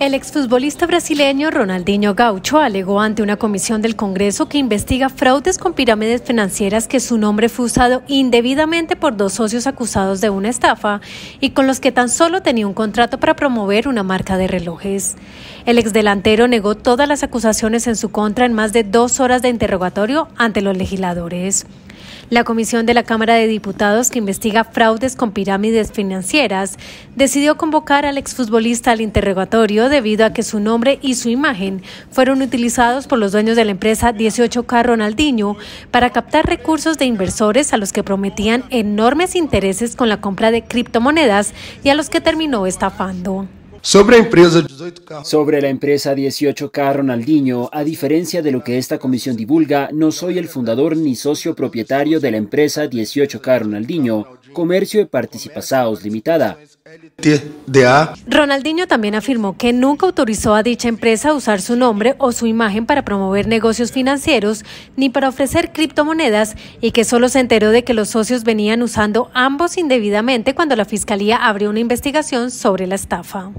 El exfutbolista brasileño Ronaldinho Gaucho alegó ante una comisión del Congreso que investiga fraudes con pirámides financieras que su nombre fue usado indebidamente por dos socios acusados de una estafa y con los que tan solo tenía un contrato para promover una marca de relojes. El exdelantero negó todas las acusaciones en su contra en más de dos horas de interrogatorio ante los legisladores. La Comisión de la Cámara de Diputados que investiga fraudes con pirámides financieras decidió convocar al exfutbolista al interrogatorio debido a que su nombre y su imagen fueron utilizados por los dueños de la empresa 18K Ronaldinho para captar recursos de inversores a los que prometían enormes intereses con la compra de criptomonedas y a los que terminó estafando. Sobre, la empresa 18K Ronaldinho, a diferencia de lo que esta comisión divulga, no soy el fundador ni socio propietario de la empresa 18K Ronaldinho, Comercio de Participaciones Limitada. Ronaldinho también afirmó que nunca autorizó a dicha empresa a usar su nombre o su imagen para promover negocios financieros ni para ofrecer criptomonedas y que solo se enteró de que los socios venían usando ambos indebidamente cuando la fiscalía abrió una investigación sobre la estafa.